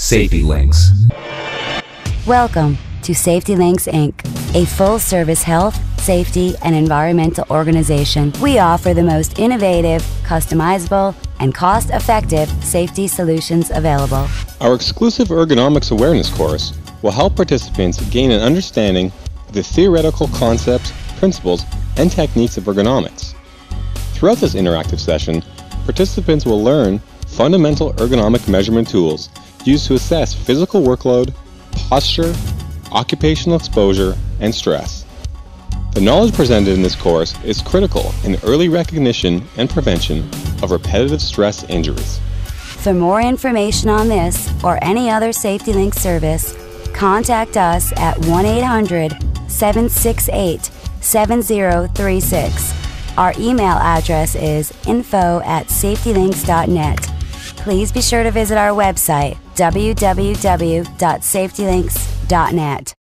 Safety Links. Welcome to Safety Links Inc., a full service health, safety, and environmental organization. We offer the most innovative, customizable, and cost effective safety solutions available. Our exclusive ergonomics awareness course will help participants gain an understanding of the theoretical concepts, principles, and techniques of ergonomics. Throughout this interactive session, participants will learn fundamental ergonomic measurement tools used to assess physical workload, posture, occupational exposure, and stress. The knowledge presented in this course is critical in early recognition and prevention of repetitive stress injuries. For more information on this or any other Safety Link service, contact us at 1 800 768 7036. Our email address is info at safetylinks.net. Please be sure to visit our website, www.safetylinks.net.